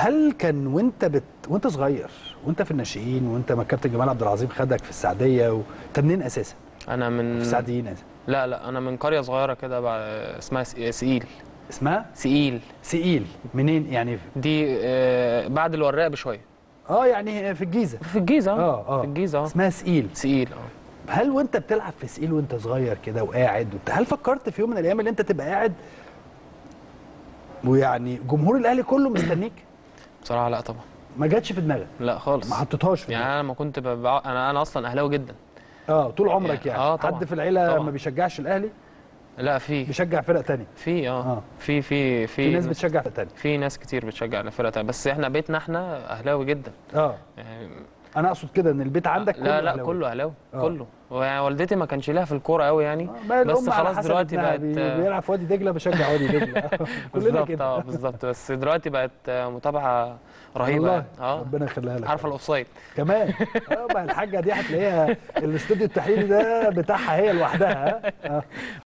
هل كان وانت بت... وانت صغير وانت في الناشئين وانت ما الكابتن جمال عبد العظيم خدك في السعدية و... انت منين أساسا؟ أنا من في السعديين أساسا. لا لا أنا من قرية صغيرة كده بع- اسمها سئيل. اسمها؟ سئيل. سئيل. منين؟ يعني دي آه، بعد الوراق بشوية. آه يعني في الجيزة. في الجيزة. آه آه. في الجيزة آه. اسمها سئيل. سئيل آه. هل وانت بتلعب في سئيل وانت صغير كده وقاعد هل فكرت في يوم من الأيام اللي انت تبقى قاعد ويعني جمهور الأهلي كله مستنيك؟ بصراحة لا طبعا. ما جاتش في دماغك؟ لا خالص. ما حطيتهاش في يعني دماغك؟ أنا لما كنت ببع... أنا أنا أصلا أهلاوي جدا. آه طول عمرك يعني آه، طبعا. حد في العيلة طبعا. ما بيشجعش الأهلي؟ لا في. بيشجع فرق تانية. في آه. آه. في في في في ناس بتشجع فرق تانية. في ناس كتير بتشجع الفرقه تانية. بس إحنا بيتنا إحنا أهلاوي جدا. آه. يعني أنا اقصد كده ان البيت عندك كله لا لا أهلاوي. كله أهلاوي آه. كله ويعني والدتي ما كانش ليها في الكورة قوي يعني آه، ما بس خلاص دلوقتي بقت بي- بيلعب في وادي دجلة بشجع وادي دجلة كلنا بالظبط كده آه بالظبط بس دلوقتي بقت متابعة رهيبة يعني. آه ربنا يخليها لك عارفة الأوفسايد كمان آه ما الحاجة دي هتلاقيها الاستوديو التحليلي ده بتاعها هي لوحدها ها؟ آه.